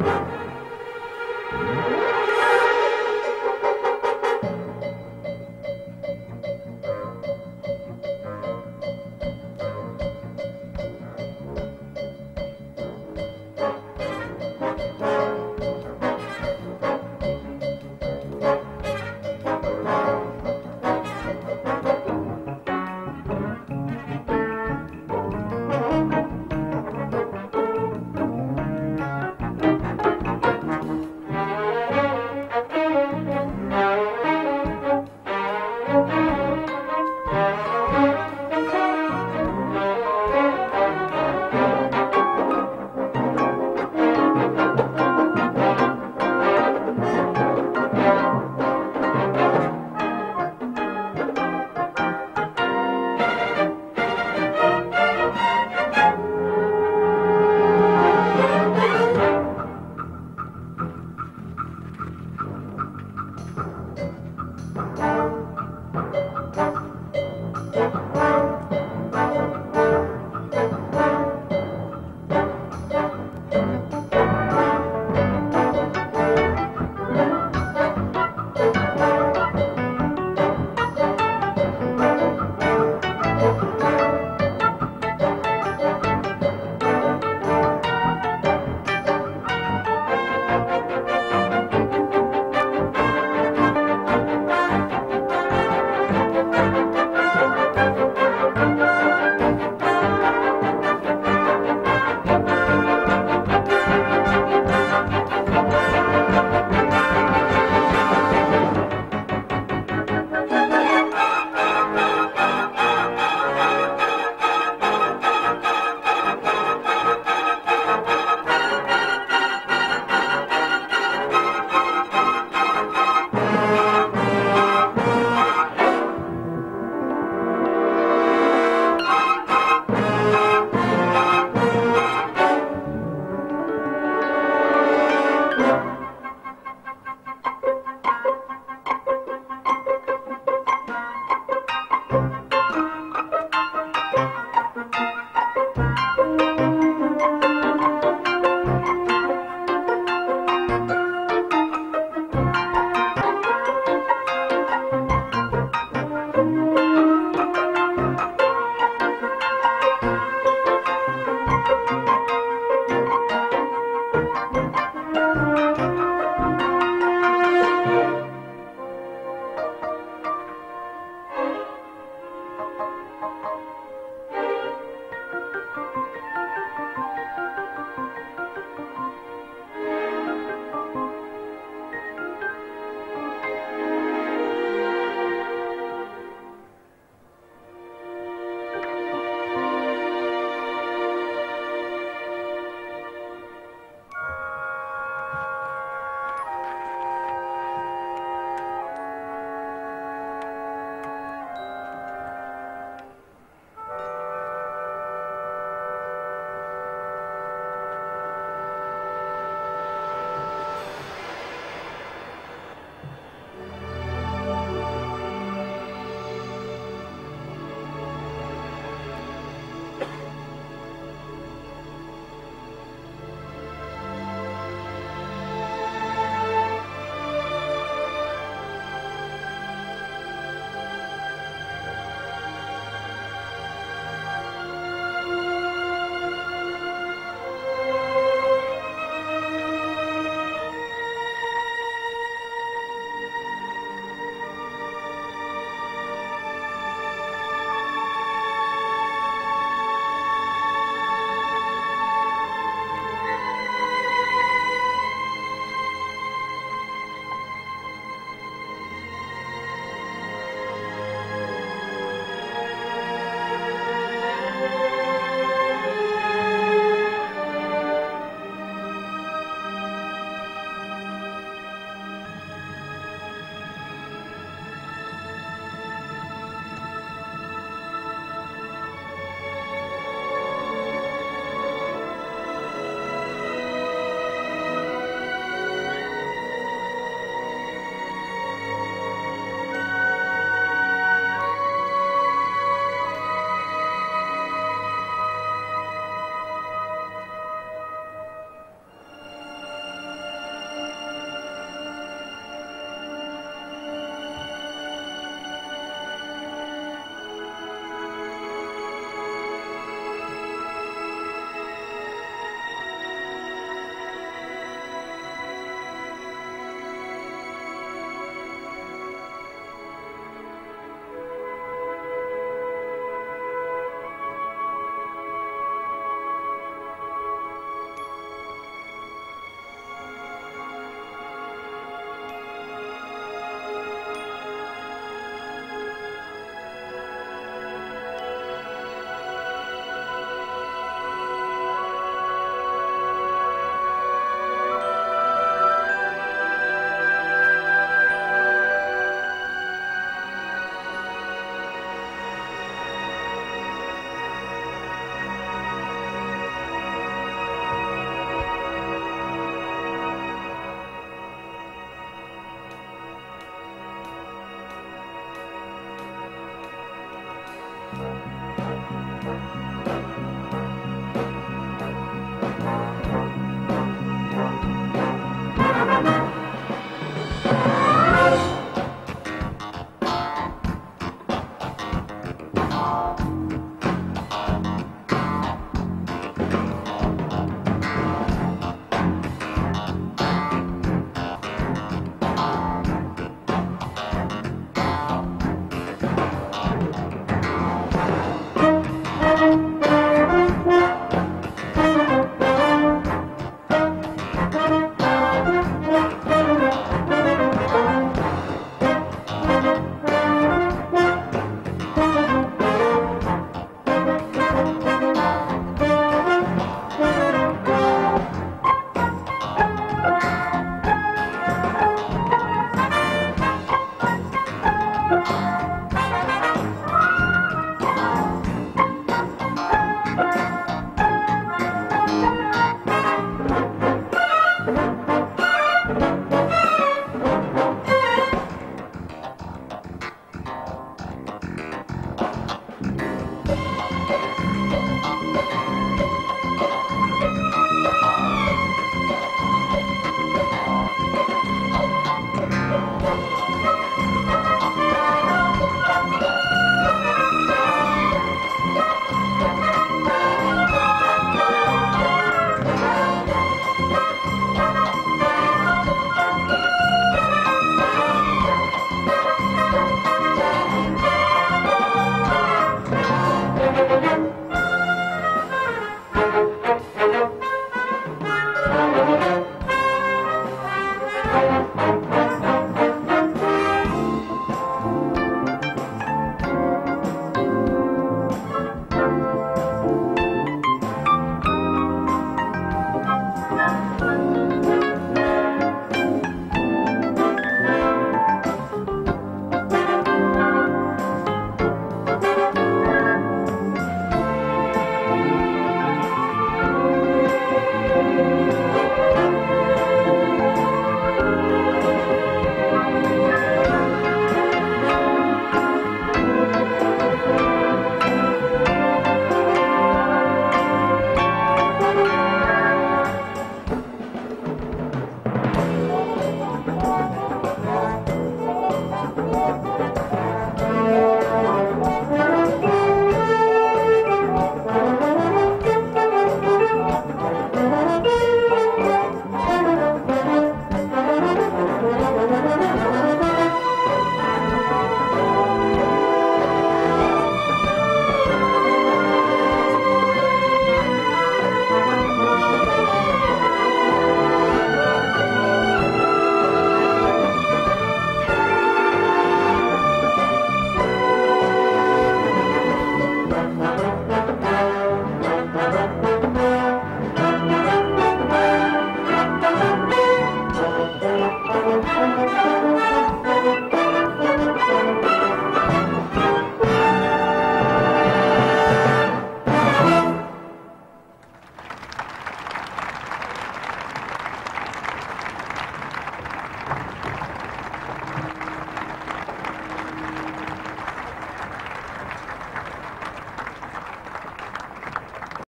you Bye.